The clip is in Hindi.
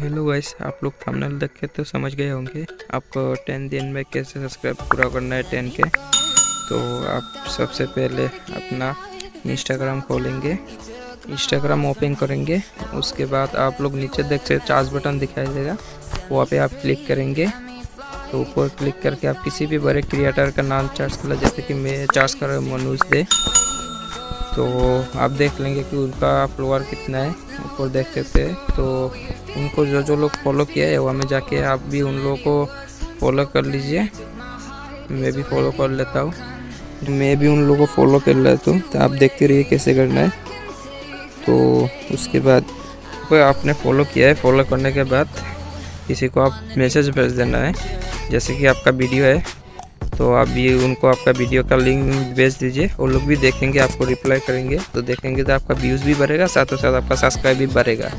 हेलो गाइस, आप लोग थंबनेल देख के तो समझ गए होंगे। आपको टेन दिन में कैसे सब्सक्राइब पूरा करना है टेन के? तो आप सबसे पहले अपना इंस्टाग्राम खोलेंगे। इंस्टाग्राम ओपन करेंगे। उसके बाद आप लोग नीचे देख सकते चार्ज बटन दिखाई देगा। वहाँ पे आप क्लिक करेंगे। तो ऊपर क्लिक करके आप किसी भी बड़े क्रिएटर का नाम चार्ज कर जैसे कि मैं चार्ज कर रहा हूँ मनोज दे। तो आप देख लेंगे कि उनका फ्लोअर कितना है, ऊपर देख सकते हैं। तो उनको जो जो लोग फॉलो किया है, वहाँ में जाके आप भी उन लोगों को फॉलो कर लीजिए। मैं भी फॉलो कर लेता हूँ। मैं भी उन लोगों को फॉलो कर लेता हूँ तो आप देखते रहिए कैसे करना है। तो उसके बाद कोई आपने फॉलो किया है फॉलो करने के बाद किसी को आप मैसेज भेज देना है। जैसे कि आपका वीडियो है तो आप भी उनको आपका वीडियो का लिंक भेज दीजिए। वो लोग भी देखेंगे, आपको रिप्लाई करेंगे। तो देखेंगे तो आपका व्यूज़ भी बढ़ेगा साथ ही साथ आपका सब्सक्राइब भी बढ़ेगा।